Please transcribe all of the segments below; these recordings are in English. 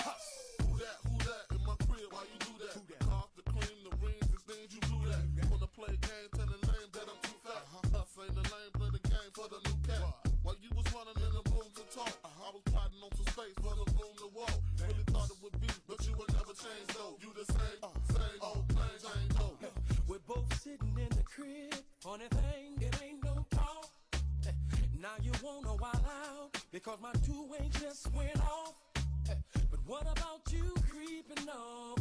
Who that, who that? In my crib, why you do that? Who that? Off the cream, the rings, and things you do that. that. Wanna play games? tell the lame that I'm too fat. Uh-huh. Ain't the lame, play the game for the new cat. Why? While you was running in the room to talk, uh-huh. I was plotting on some space for the room to walk. Damn. Really thought it would be, but you would never change though. You the same, uh, same old thing, I ain't. We're both sitting in the crib, funny thing, it ain't no talk. Now you wanna wild out because my two ain't just went off. What about you creeping up?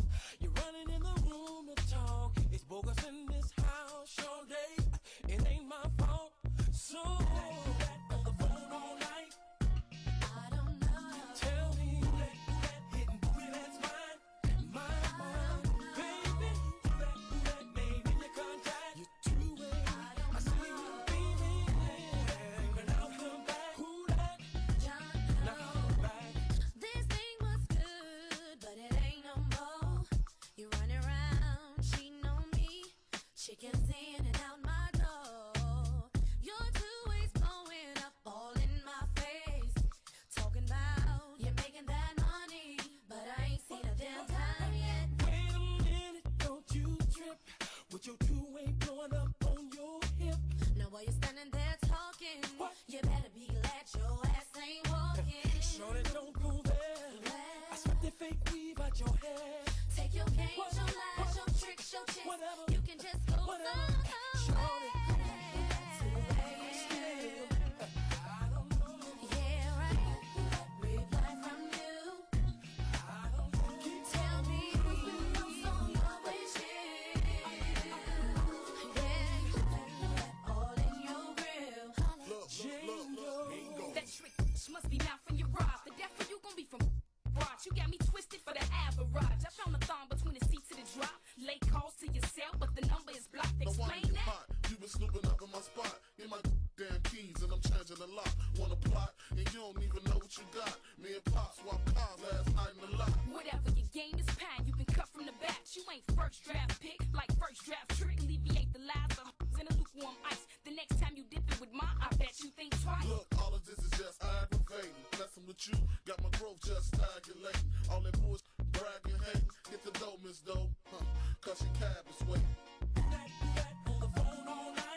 Put it. you got. Me and Pop swap cars last night in the lot. Whatever your game is pine, you can cut from the batch. You ain't first draft pick, like first draft trick. Alleviate the lies of in a lukewarm ice. The next time you dip it with mine, I bet you think twice. Look, all of this is just aggravating. Blessing with you, got my growth just stagnant. All that bullshit, bragging, hating. Get the dough, Miss Doe, huh? Cause your cab is waiting. The phone all night.